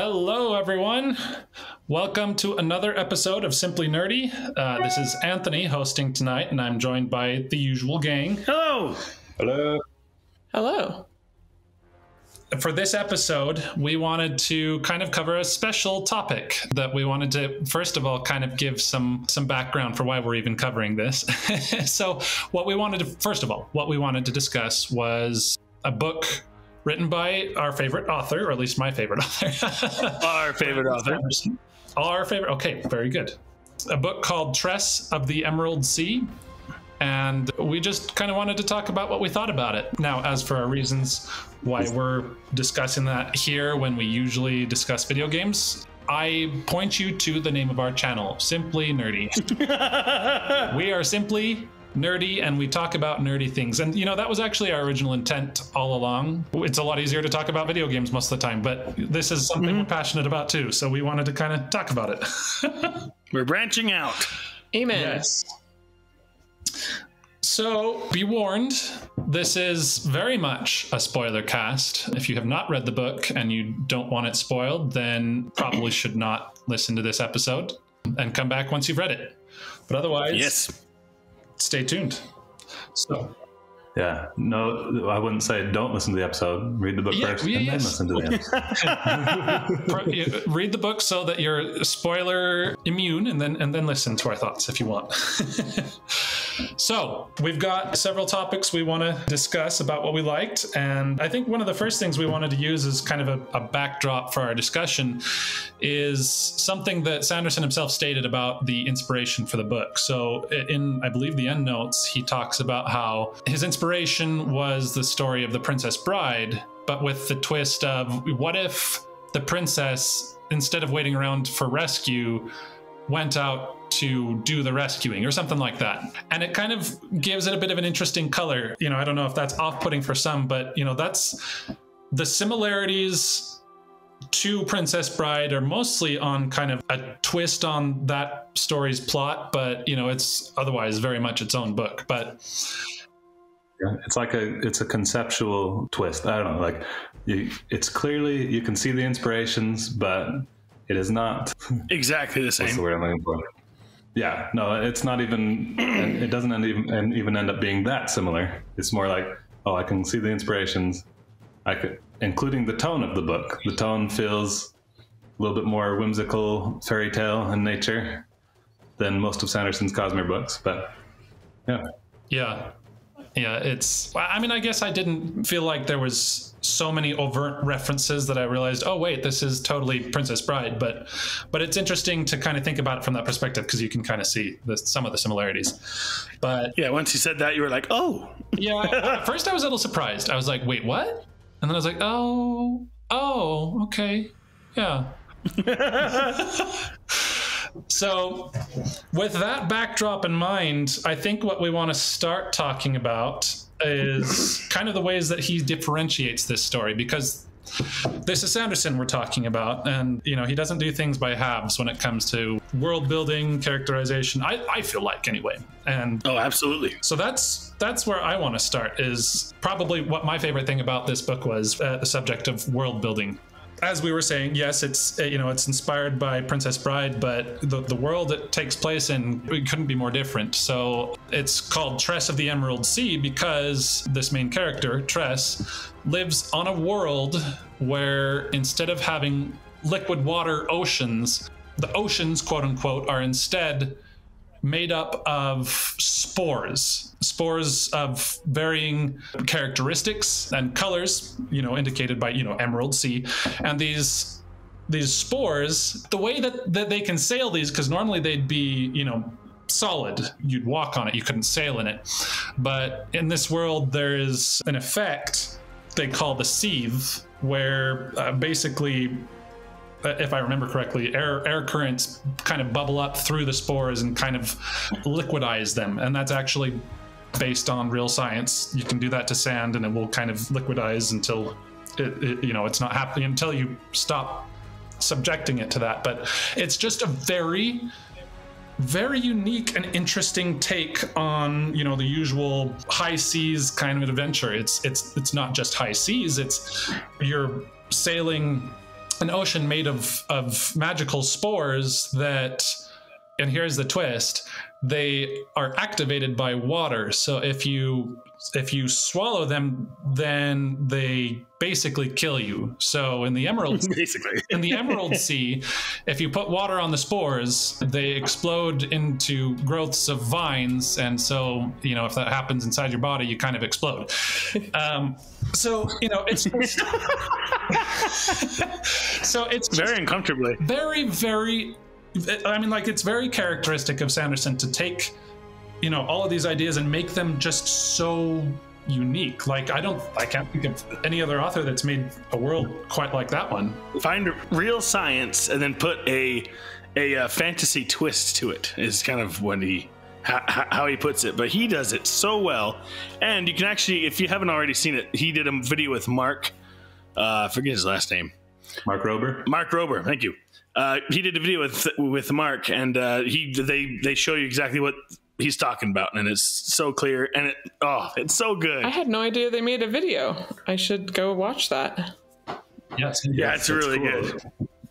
Hello, everyone. Welcome to another episode of Simply Nerdy. Uh, this is Anthony hosting tonight, and I'm joined by the usual gang. Hello. Hello. Hello. For this episode, we wanted to kind of cover a special topic that we wanted to, first of all, kind of give some some background for why we're even covering this. so, what we wanted to, first of all, what we wanted to discuss was a book written by our favorite author, or at least my favorite author. Our favorite author. Our favorite. Okay, very good. A book called Tress of the Emerald Sea. And we just kind of wanted to talk about what we thought about it. Now, as for our reasons why we're discussing that here when we usually discuss video games, I point you to the name of our channel, Simply Nerdy. we are simply nerdy and we talk about nerdy things. And, you know, that was actually our original intent all along. It's a lot easier to talk about video games most of the time, but this is something mm-hmm. we're passionate about too. So we wanted to kind of talk about it. We're branching out. Amen. Yes. So be warned, this is very much a spoiler cast. If you have not read the book and you don't want it spoiled, then probably should not listen to this episode and come back once you've read it. But otherwise, Yes. Stay tuned. So, Yeah, no, I wouldn't say don't listen to the episode. Read the book Yeah, first yeah, and yes. then listen to the episode. read the book so that you're spoiler immune and then and then listen to our thoughts if you want so we've got several topics we want to discuss about what we liked and i think one of the first things we wanted to use as kind of a, a backdrop for our discussion is something that sanderson himself stated about the inspiration for the book. So in i believe the end notes he talks about how his inspiration was the story of the princess bride but with the twist of what if the princess, instead of waiting around for rescue, went out to do the rescuing or something like that. And it kind of gives it a bit of an interesting color. You know, I don't know if that's off putting for some, but, you know, that's the similarities to Princess Bride are mostly on kind of a twist on that story's plot, but, you know, it's otherwise very much its own book. But Yeah, it's like a it's a conceptual twist. I don't know, like you, it's clearly you can see the inspirations, but it is not. Exactly the What's the same. word I'm looking for? Yeah, no, it's not even. it doesn't even even end up being that similar. It's more like, oh, I can see the inspirations. I could, including the tone of the book. The tone feels a little bit more whimsical, fairy tale in nature than most of Sanderson's Cosmere books. But yeah, Yeah. Yeah, it's I mean, I guess I didn't feel like there was so many overt references that I realized, oh wait, this is totally Princess Bride, but but it's interesting to kind of think about it from that perspective because you can kind of see the, some of the similarities. But Yeah, once you said that, you were like, oh, yeah, at first I was a little surprised. I was like, wait, what? And then I was like, oh, oh, okay. Yeah. so, with that backdrop in mind, I think what we want to start talking about is kind of the ways that he differentiates this story because this is Sanderson we're talking about, and you know he doesn't do things by halves when it comes to world building, characterization. I, I feel like anyway, and oh, absolutely. so that's that's where I want to start. Is probably what my favorite thing about this book was uh, the subject of world building. As we were saying, yes, it's uh, you know it's inspired by Princess Bride, but the the world it takes place in couldn't be more different. So it's called Tress of the Emerald Sea because this main character Tress lives on a world where instead of having liquid water oceans, the oceans quote unquote are instead made up of spores spores of varying characteristics and colors you know indicated by you know emerald sea. And these these spores the way that, that they can sail these because normally they'd be you know solid. You'd walk on it you couldn't sail in it. But in this world there is an effect they call the sieve where uh, basically Uh, if I remember correctly, air air currents kind of bubble up through the spores and kind of liquidize them, and that's actually based on real science. You can do that to sand, and it will kind of liquidize until it, it you know it's not happening until you stop subjecting it to that. But it's just a very very unique and interesting take on you know the usual high seas kind of adventure it's it's it's not just high seas it's you're sailing an ocean made of of magical spores that and here's the twist they are activated by water. So if you if you swallow them then they basically kill you so in the emerald Basically. in the emerald sea if you put water on the spores they explode into growths of vines and so you know if that happens inside your body you kind of explode um, so you know it's so it's Very uncomfortably. very very i mean like it's very characteristic of sanderson to take you know all of these ideas and make them just so unique like i don't i can't think of any other author that's made a world quite like that one Find real science and then put a a uh, fantasy twist to it. Is kind of what he how, he puts it. But he does it so well, and you can actually, if you haven't already seen it, he did a video with Mark. Uh, I forget his last name. Mark Rober. Mark Rober, thank you. Uh, he did a video with with Mark, and uh, he they they show you exactly what he's talking about, and it's so clear, and it oh, it's so good. I had no idea they made a video. I should go watch that. yes yeah, it's That's really cool. good.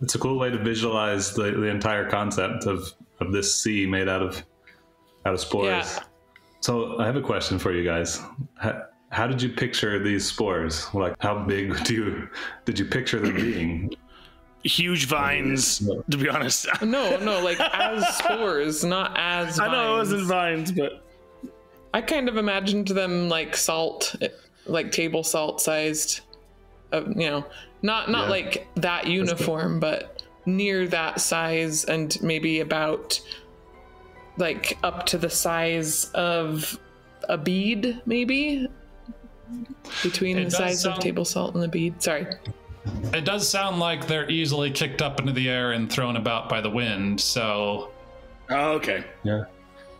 It's a cool way to visualize the, the entire concept of, of this sea made out of out of spores. Yeah. So I have a question for you guys. How, how did you picture these spores? Like, how big do you did you picture them being? Huge vines, to be honest. No, no, like as spores, not as. I know it wasn't vines, but I kind of imagined them like salt, like table salt sized. Uh, you know, not not Yeah. like that uniform, but near that size, and maybe about like up to the size of a bead, maybe between It the size sound- of table salt and the bead. Sorry. It does sound like they're easily kicked up into the air and thrown about by the wind. So oh, okay. Yeah.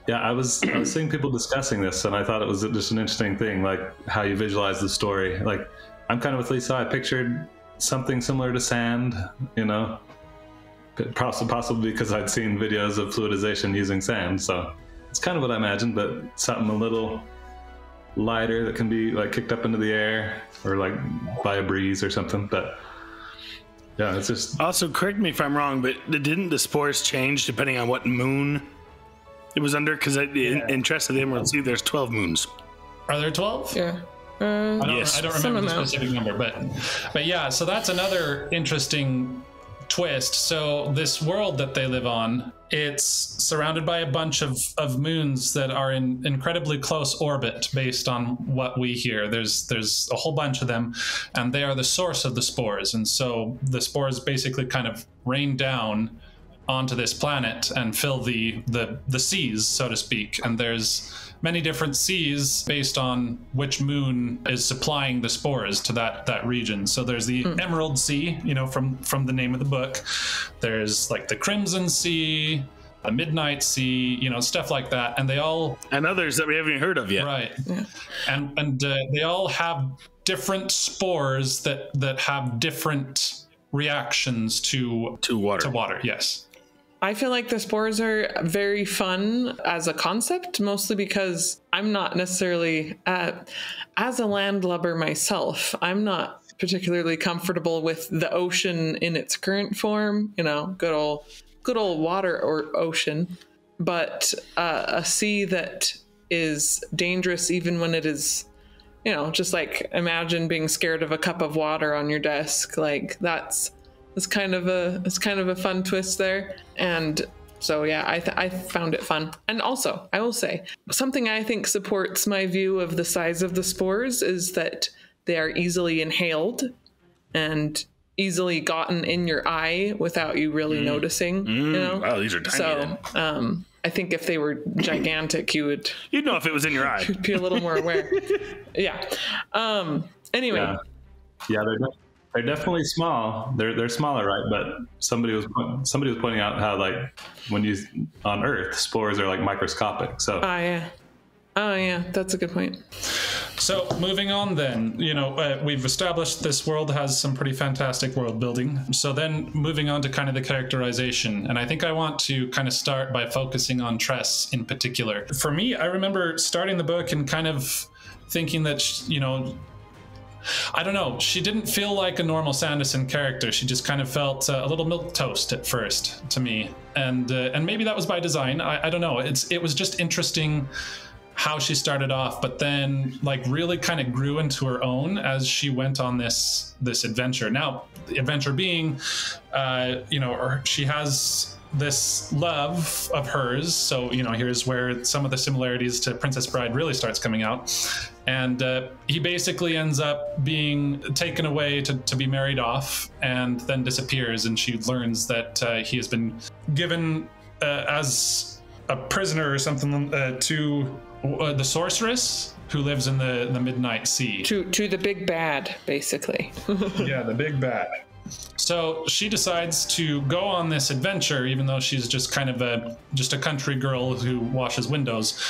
Yeah, I was I was seeing people discussing this, and I thought it was just an interesting thing, like how you visualize the story. Like, I'm kind of with Lisa. I pictured something similar to sand, you know, possibly possibly because I'd seen videos of fluidization using sand. So it's kind of what I imagined, but something a little lighter that can be like kicked up into the air or like by a breeze or something. But yeah, it's just Also, correct me if I'm wrong, but didn't the spores change depending on what moon it was under? Because in, in Tress of the Emerald Sea, there's 12 moons. are there 12? Yeah. Uh, I don't, Yes. I don't remember the specific number, but but yeah, so that's another interesting twist. So this world that they live on, it's surrounded by a bunch of, of moons that are in incredibly close orbit based on what we hear. There's there's a whole bunch of them, and they are the source of the spores. And so the spores basically kind of rain down onto this planet and fill the the the seas, so to speak. And there's many different seas based on which moon is supplying the spores to that that region. So there's the Emerald Sea, you know, from from the name of the book. There's like the Crimson Sea, the Midnight Sea, you know, stuff like that, and they all And others that we haven't even heard of yet. right, and and uh, they all have different spores that that have different reactions to To water. to water. Yes. I feel like the spores are very fun as a concept, mostly because I'm not necessarily, uh, as a landlubber myself, I'm not particularly comfortable with the ocean in its current form. You know, good old, good old water or ocean, but uh, a sea that is dangerous even when it is. You know, just like imagine being scared of a cup of water on your desk. Like that's it's kind of a it's kind of a fun twist there. And so yeah i th- i found it fun. And also i will say something i think supports my view of the size of the spores is that they are easily inhaled and easily gotten in your eye without you really noticing you know? Oh, these are tiny. so um i think if they were gigantic you would You'd know if it was in your eye. You'd be a little more aware. Yeah. Um anyway. Yeah, yeah, they're definitely small. They're they're smaller, right? But somebody was somebody was pointing out how like when you on Earth, spores are like microscopic. So oh yeah oh yeah that's a good point So moving on, then you know uh, we've established this world has some pretty fantastic world building. So then moving on to kind of the characterization, and I think I want to kind of start by focusing on Tress in particular. For me, I remember starting the book and kind of thinking that you know I don't know. She didn't feel like a normal Sanderson character. She just kind of felt uh, a little milk toast at first to me, and uh, and maybe that was by design. I, I don't know. It's it was just interesting how she started off, but then like really kind of grew into her own as she went on this this adventure. Now, the adventure being, uh, you know, she has this love of hers. So you know, here's where some of the similarities to Princess Bride really starts coming out. And uh, he basically ends up being taken away to, to be married off, and then disappears. And she learns that uh, he has been given uh, as a prisoner or something uh, to uh, the sorceress who lives in the the midnight sea. To to the big bad, basically. yeah, the big bad. So she decides to go on this adventure, even though she's just kind of a just a country girl who washes windows.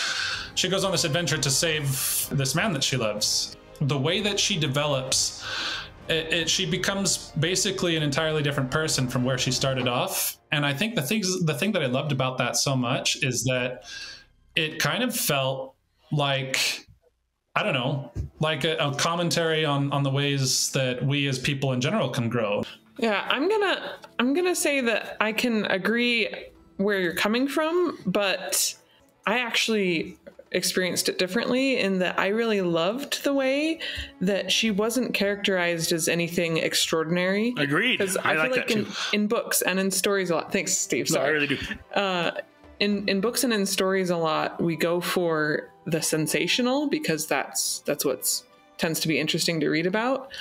She goes on this adventure to save this man that she loves. The way that she develops, it, it, she becomes basically an entirely different person from where she started off. And I think the things the thing that I loved about that so much is that it kind of felt like I don't know, like a, a, commentary on on the ways that we as people in general can grow. Yeah, I'm gonna I'm gonna say that I can agree where you're coming from, but I actually experienced it differently in that I really loved the way that she wasn't characterized as anything extraordinary. Agreed. Because I, I, feel like, like in, in, books and in stories a lot. Thanks, Steve. Sorry. No, I really do. Uh, in in books and in stories a lot we go for the sensational because that's that's what's tends to be interesting to read about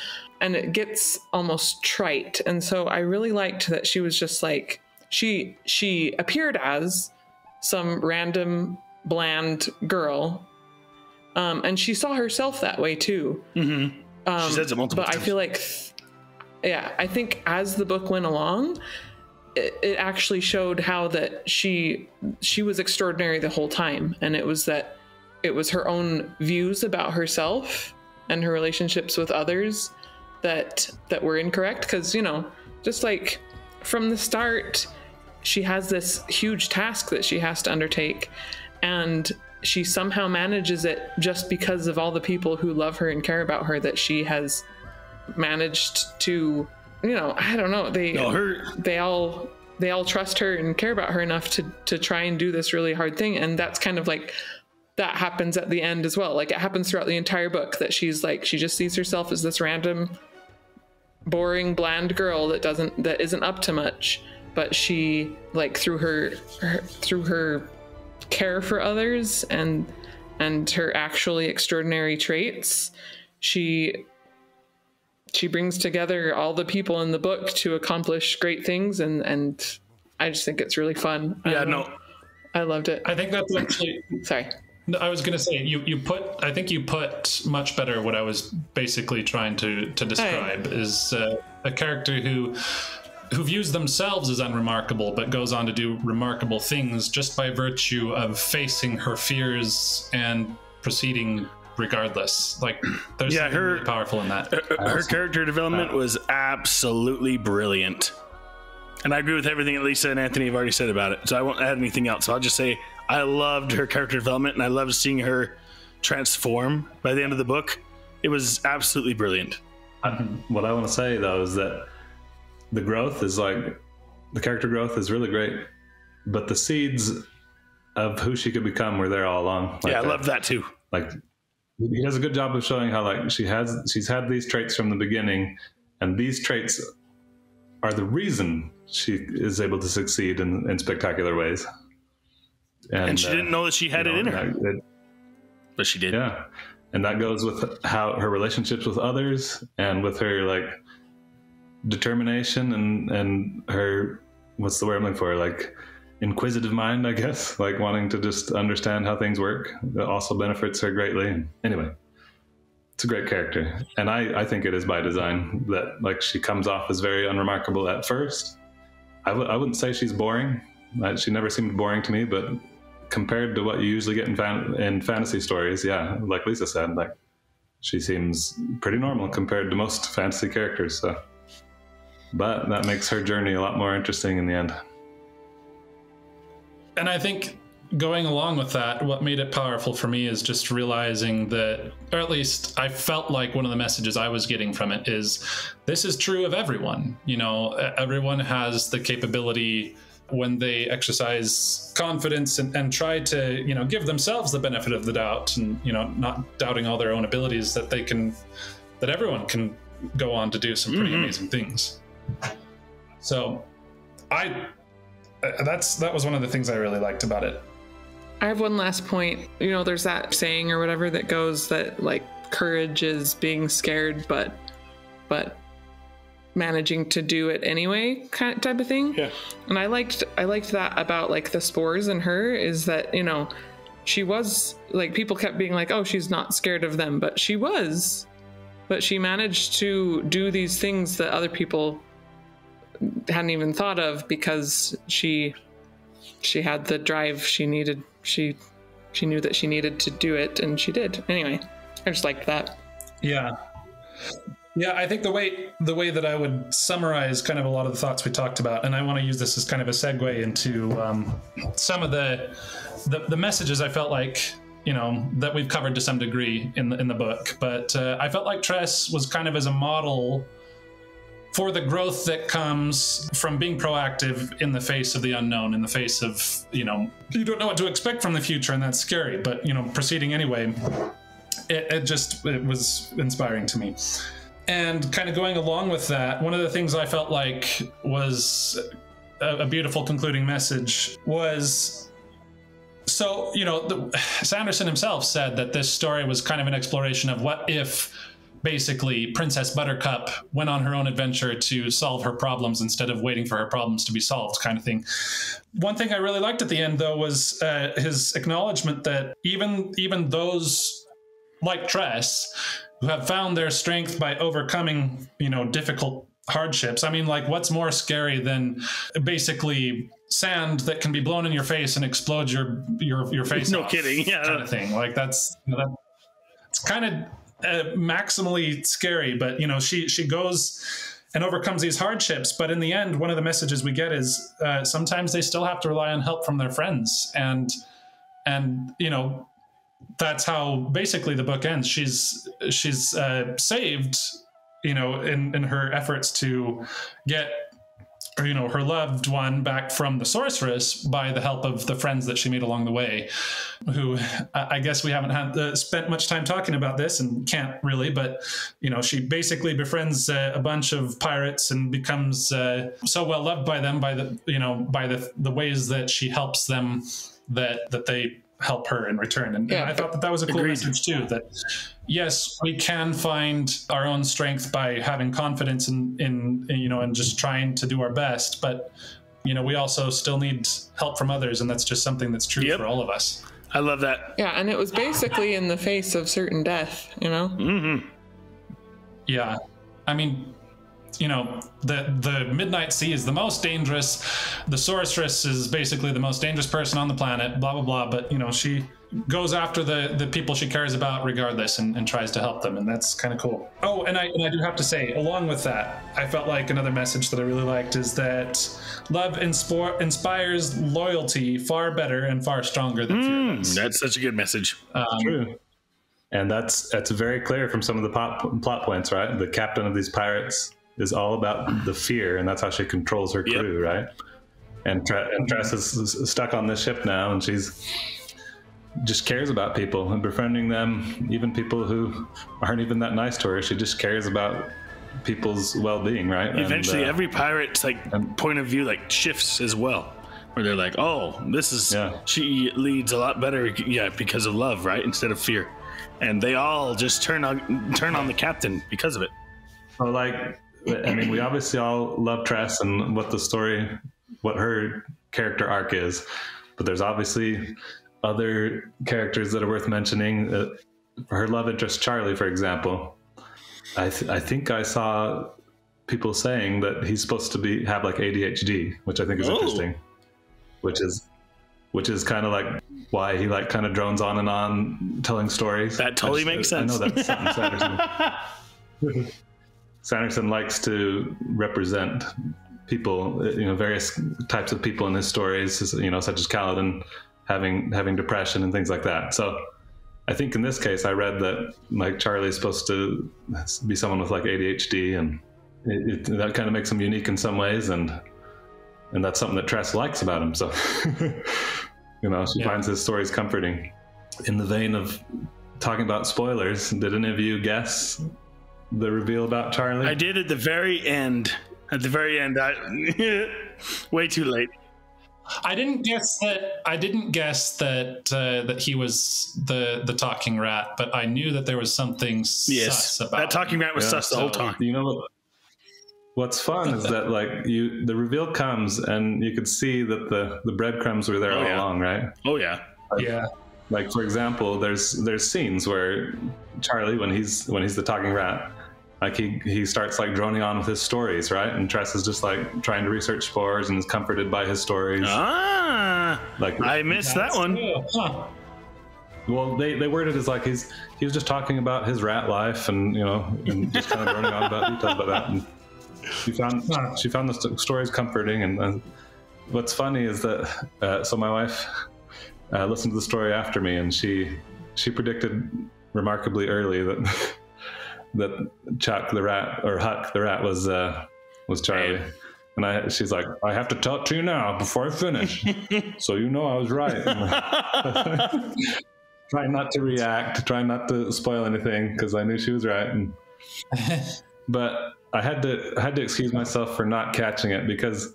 and it gets almost trite and so i really liked that she was just like she she appeared as some random bland girl. Um, and she saw herself that way too. Mm-hmm. um, she says it multiple but times. i feel like yeah i think as the book went along it, it actually showed how that she she was extraordinary the whole time. And it was that it was her own views about herself and her relationships with others that that were incorrect. Because you know just like from the start she has this huge task that she has to undertake and she somehow manages it just because of all the people who love her and care about her that she has managed to you know, I don't know. They no, her they all they all trust her and care about her enough to to try and do this really hard thing, and that's kind of like that happens at the end as well. Like it happens throughout the entire book that she's like she just sees herself as this random, boring, bland girl that doesn't that isn't up to much, but she like through her, her through her care for others and and her actually extraordinary traits, she she brings together all the people in the book to accomplish great things and and I just think it's really fun. Yeah, no. I loved it. I think that's actually sorry. No, I was going to say you you put I think you put much better what I was basically trying to to describe is uh, a character who who views themselves as unremarkable but goes on to do remarkable things just by virtue of facing her fears and proceeding regardless. Like, there's yeah, her really powerful in that. Her, her character development was absolutely brilliant, and I agree with everything that Lisa and Anthony have already said about it. So I won't add anything else. So I'll just say I loved her character development, and I loved seeing her transform by the end of the book. It was absolutely brilliant. I, what I want to say though is that the growth is like the character growth is really great, but the seeds of who she could become were there all along. Like yeah, I love that too. Like he does a good job of showing how like she has she's had these traits from the beginning and these traits are the reason she is able to succeed in, in spectacular ways and, and she uh, didn't know that she had it know, in her it, but she did yeah and that goes with how her relationships with others and with her like determination and and her what's the word i'm looking for like inquisitive mind, I guess, like wanting to just understand how things work. It also benefits her greatly. Anyway, it's a great character. And I, I think it is by design that like she comes off as very unremarkable at first. I w- I wouldn't say she's boring. She never seemed boring to me, but compared to what you usually get in, fan- in fantasy stories, yeah, like Lisa said, like she seems pretty normal compared to most fantasy characters. So, but that makes her journey a lot more interesting in the end and I think going along with that, what made it powerful for me is just realizing that, or at least I felt like one of the messages I was getting from it is this is true of everyone. You know, everyone has the capability when they exercise confidence and, and try to, you know, give themselves the benefit of the doubt and, you know, not doubting all their own abilities that they can, that everyone can go on to do some pretty mm-hmm. amazing things. So I, uh, that's, that was one of the things I really liked about it. I have one last point. You know, there's that saying or whatever that goes that like courage is being scared, but but managing to do it anyway kind of type of thing. Yeah. And I liked I liked that about like the spores and her is that, you know, she was like people kept being like, "Oh, she's not scared of them," but she was. But she managed to do these things that other people hadn't even thought of because she she had the drive she needed she she knew that she needed to do it and she did. Anyway i just liked that. Yeah. Yeah i think the way the way that i would summarize kind of a lot of the thoughts we talked about and i want to use this as kind of a segue into um, some of the, the, the messages i felt like you know that we've covered to some degree in the in the book. But uh, i felt like tress was kind of as a model for the growth that comes from being proactive in the face of the unknown, in the face of, you know, you don't know what to expect from the future, and that's scary, but, you know, proceeding anyway, it, it just, it was inspiring to me. And kind of going along with that, one of the things I felt like was a, a beautiful concluding message was so, you know, the, Sanderson himself said that this story was kind of an exploration of what if basically Princess Buttercup went on her own adventure to solve her problems instead of waiting for her problems to be solved, kind of thing. One thing I really liked at the end, though, was uh, his acknowledgement that even even those like Tress who have found their strength by overcoming, you know, difficult hardships. I mean, like, what's more scary than basically sand that can be blown in your face and explode your your your face? No kidding, yeah, kind of thing. Like that's you know, that, it's kind of uh, maximally scary, but you know, she she goes and overcomes these hardships. But in the end, one of the messages we get is uh, sometimes they still have to rely on help from their friends, and and you know, that's how basically the book ends. She's she's uh, saved, you know, in in her efforts to get you know her loved one back from the sorceress by the help of the friends that she made along the way who i guess we haven't had uh, spent much time talking about this and can't really but you know she basically befriends uh, a bunch of pirates and becomes uh, so well loved by them by the you know by the the ways that she helps them that that they help her in return. And, yeah, and I thought that that was a cool agreed. message too. That yes, we can find our own strength by having confidence in, in, in you know and just trying to do our best. But you know, we also still need help from others, and that's just something that's true yep. for all of us. I love that. Yeah, and it was basically in the face of certain death. You know. Mm-hmm. Yeah, I mean, you know the the midnight sea is the most dangerous the sorceress is basically the most dangerous person on the planet blah blah blah but you know she goes after the the people she cares about regardless and, and tries to help them and that's kind of cool oh and I, and I do have to say along with that i felt like another message that i really liked is that love inspo- inspires loyalty far better and far stronger than mm, fear does. that's such a good message um, true and that's that's very clear from some of the plot, plot points right the captain of these pirates is all about the fear, and that's how she controls her crew, yep. right? And, Tra- and Tress is stuck on this ship now, and she's just cares about people and befriending them, even people who aren't even that nice to her. She just cares about people's well-being, right? Eventually, and, uh, every pirate's like and, point of view like shifts as well, where they're like, "Oh, this is yeah. she leads a lot better, yeah, because of love, right, instead of fear." And they all just turn on turn on the captain because of it. So, like I mean, we obviously all love Tress and what the story, what her character arc is, but there's obviously other characters that are worth mentioning. Uh, her love interest, Charlie, for example. I, th- I think I saw people saying that he's supposed to be have like ADHD, which I think is oh. interesting. Which is which is kind of like why he like kind of drones on and on telling stories. That totally just, makes sense. I know that's something Sanderson likes to represent people, you know, various types of people in his stories, you know, such as Kaladin, having having depression and things like that. So I think in this case, I read that like Charlie's supposed to be someone with like ADHD, and it, it, that kind of makes him unique in some ways, and and that's something that Tress likes about him. So you know, she Yeah. finds his stories comforting. In the vein of talking about spoilers, did any of you guess the reveal about Charlie? I did at the very end. At the very end, I way too late. I didn't guess that. I didn't guess that uh, that he was the the talking rat, but I knew that there was something Yes, sus about that talking rat was Yeah, sus the whole time. you know what what's fun is that like you the reveal comes and you could see that the the breadcrumbs were there Oh, all yeah. along right Oh yeah, him. Yeah, like for example there's there's scenes where charlie when he's when he's the talking rat like he he starts like droning on with his stories right and tress is just like trying to research spores and is comforted by his stories ah, like I missed that one. Huh. well they they worded it as like he's he was just talking about his rat life and you know and just kind of droning on about details about that and she found she found the st- stories comforting and, and what's funny is that uh, so my wife uh, listened to the story after me and she she predicted remarkably early that that Chuck the rat or Huck the rat was uh, was Charlie. And I, she's like, I have to talk to you now before I finish, so you know I was right. trying not to react, trying not to spoil anything because I knew she was right. And, but I had to I had to excuse myself for not catching it because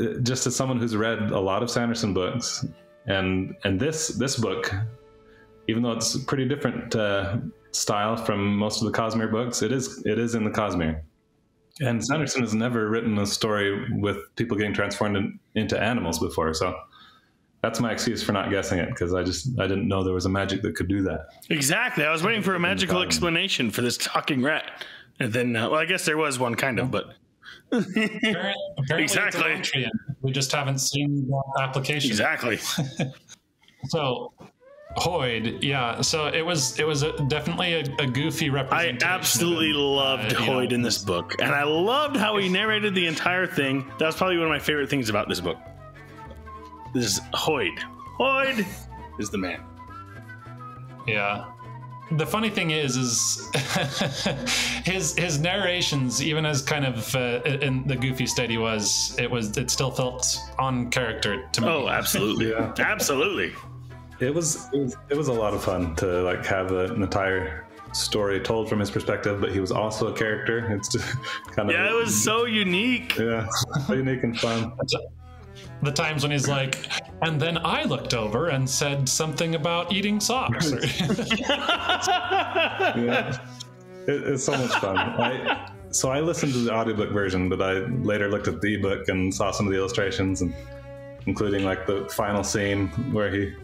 uh, just as someone who's read a lot of Sanderson books, and and this this book, even though it's pretty different uh, style from most of the Cosmere books, it is it is in the Cosmere. And Sanderson has never written a story with people getting transformed in, into animals before, so that's my excuse for not guessing it because I just I didn't know there was a magic that could do that. Exactly. I was waiting for a magical explanation for this talking rat, and then uh, well, I guess there was one kind of, but Apparently, apparently Exactly. We just haven't seen the application. exactly. So, Hoid, yeah. So it was it was a, definitely a, a goofy representation. I absolutely him. loved Uh, you know, Hoid in this book, and I loved how he narrated the entire thing. That was probably one of my favorite things about this book. This is Hoid. Hoid is the man. Yeah. The funny thing is, is his his narrations, even as kind of uh, in the goofy state he was, it was it still felt on character to me. Oh, absolutely, Yeah. absolutely. It was, it was it was a lot of fun to like have a, an entire story told from his perspective, but he was also a character. It's just kind of Yeah, it was so unique. yeah, so unique and fun. the times when he's like, and then I looked over and said something about eating socks. Yeah, it, it's so much fun. I, so I listened to the audiobook version, but I later looked at the ebook and saw some of the illustrations, and including like the final scene where he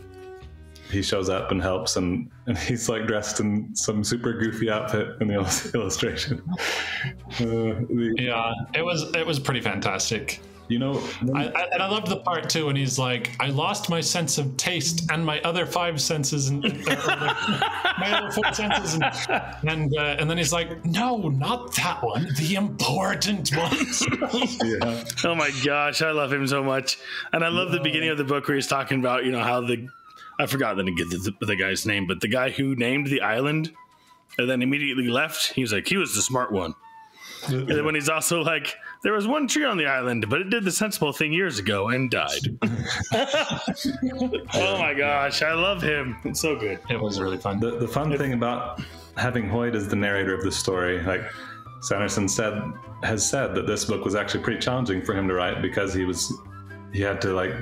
he shows up and helps, and, and he's like dressed in some super goofy outfit in the illustration. Uh, the, yeah, it was it was pretty fantastic. you know, I, I, and I loved the part too when he's like, "I lost my sense of taste and my other five senses, and or, my other four senses," and and, uh, and then he's like, "No, not that one, the important ones." yeah. Oh my gosh, I love him so much, and I love the beginning of the book where he's talking about you know how the I forgot the, the, the guy's name, but the guy who named the island and then immediately left. He was like he was the smart one. And then when he's also like, there was one tree on the island, but it did the sensible thing years ago and died. oh my gosh, I love him. It's so good. it was really fun. The, the fun thing about having Hoid as the narrator of the story, like Sanderson said, has said that this book was actually pretty challenging for him to write because he was he had to like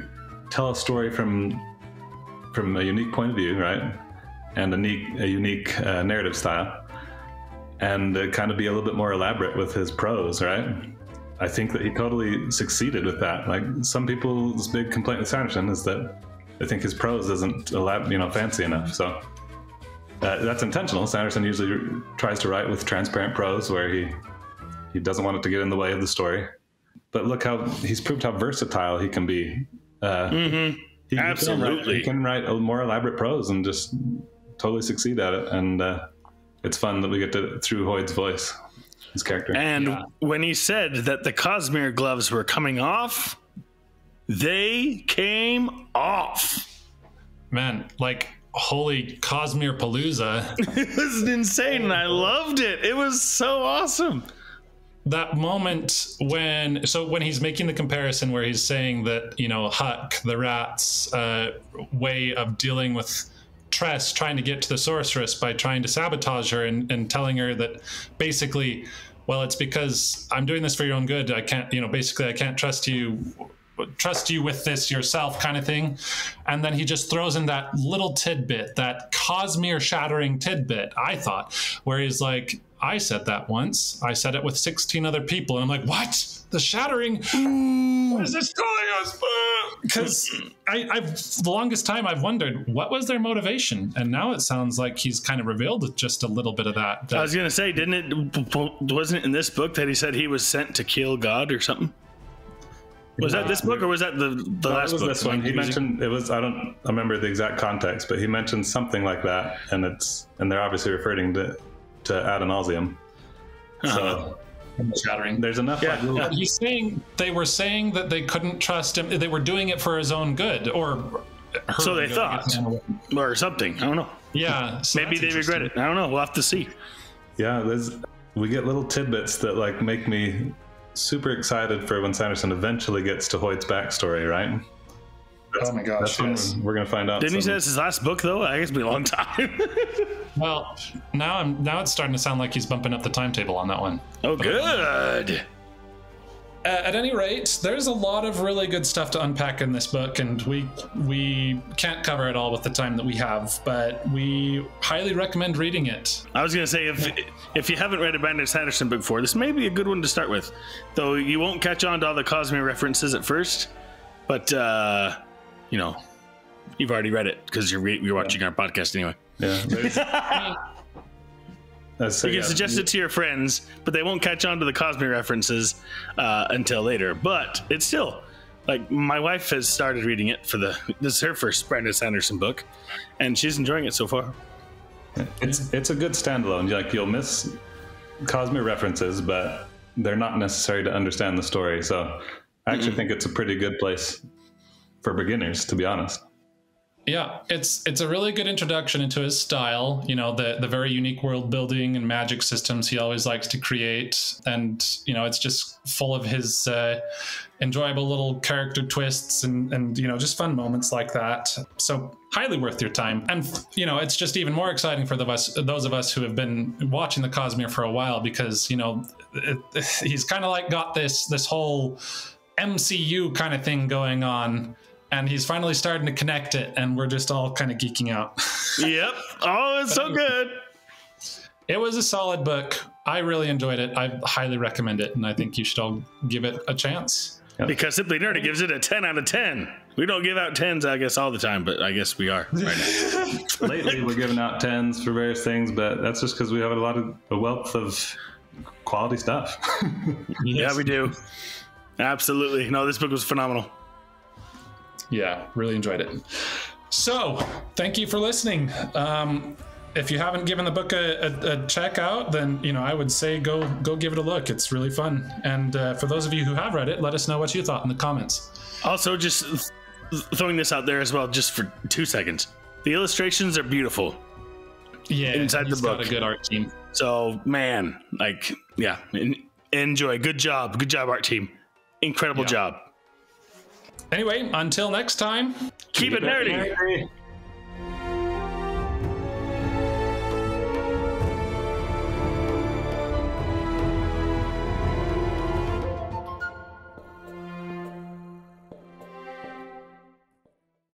tell a story from from a unique point of view, right, and a unique a unique uh, narrative style, and uh, kind of be a little bit more elaborate with his prose, right. I think that he totally succeeded with that. Like some people's big complaint with Sanderson is that I think his prose isn't elab- you know fancy enough. So uh, that's intentional. Sanderson usually tries to write with transparent prose, where he he doesn't want it to get in the way of the story. But look how he's proved how versatile he can be. Uh, he- he can write- Absolutely. he can write a more elaborate prose and just totally succeed at it. And uh, it's fun that we get to through Hoid's voice, his character. And Yeah. when he said that the Cosmere gloves were coming off, they came off. Man, like holy Cosmere Palooza. It was insane, and I loved it. It was so awesome. That moment when so when he's making the comparison where he's saying that you know Huck the rat's uh, way of dealing with Tress trying to get to the sorceress by trying to sabotage her and, and telling her that basically well it's because I'm doing this for your own good. I can't you know basically I can't trust you trust you with this yourself kind of thing. And then he just throws in that little tidbit that cosmere shattering tidbit i thought where he's like i said that once. I said it with 16 other people. And i'm like what? The shattering? Hmm. What is this telling us because I, i've the longest time i've wondered what was their motivation? And now it sounds like he's kind of revealed just a little bit of that, that I was gonna say, didn't it? Wasn't it in this book that he said he was sent to kill God or something? Was that this book or was that the the No, last was book? this one. He mentioned it was. I don't remember the exact context, but he mentioned something like that, and it's and they're obviously referring to to Adonalsium. Uh-huh. So shattering there's enough. Yeah, like, yeah. he's saying they were saying that they couldn't trust him they were doing it for his own good or So they thought. Or something. I don't know. yeah so Maybe they regret it. I don't know. We'll have to see. Yeah, there's we get little tidbits that like make me super excited for when Sanderson eventually gets to Hoid's backstory, right? oh my gosh That's yes. we're gonna find out. Didn't he some- say it's his last book though? I guess it'll be a long time. Well, now I'm now it's starting to sound like he's bumping up the timetable on that one. oh, good. Uh, at any rate, there's a lot of really good stuff to unpack in this book, and we we can't cover it all with the time that we have, but we highly recommend reading it. I was gonna say if if you haven't read a Brandon Sanderson book before, this may be a good one to start with. Though you won't catch on to all the Cosmere references at first, but uh, you know, you've already read it because you're re- you're watching our podcast anyway. Yeah, Uh, so, You can suggest it to your friends, but they won't catch on to the Cosmere references uh, until later. But it's still like my wife has started reading it for the this is her first Brandon Sanderson book, and she's enjoying it so far. It's it's a good standalone. Like you'll miss Cosmere references, but they're not necessary to understand the story. So I actually think it's a pretty good place for beginners, to be honest. Yeah, it's it's a really good introduction into his style. You know, the the very unique world building and magic systems he always likes to create, and you know, it's just full of his uh, enjoyable little character twists and and you know, just fun moments like that. So highly worth your time. And you know, it's just even more exciting for the us those of us who have been watching the Cosmere for a while because you know, it, he's kind of like got this this whole MCU kind of thing going on. And he's finally starting to connect it, and we're just all kind of geeking out. yep. Oh, it's so good. It was a solid book. I really enjoyed it. I highly recommend it, and I think you should all give it a chance. Because Simply Nerdy gives it a 10 out of 10. We don't give out 10s, I guess, all the time, but I guess we are right now. Lately, we're giving out tens for various things, but that's just because we have a lot of a wealth of quality stuff. Yeah, we do. Absolutely. No, this book was phenomenal. Yeah, really enjoyed it. So, thank you for listening. Um, if you haven't given the book a, a, a check out, then you know I would say go go give it a look. It's really fun. And uh, for those of you who have read it, let us know what you thought in the comments. Also, just throwing this out there as well, just for two seconds. The illustrations are beautiful. Yeah, Inside the book. a good art team. So, man, like, yeah, enjoy. Good job. Good job, art team. Incredible Yeah. job. Anyway, until next time. Keep, it nerdy.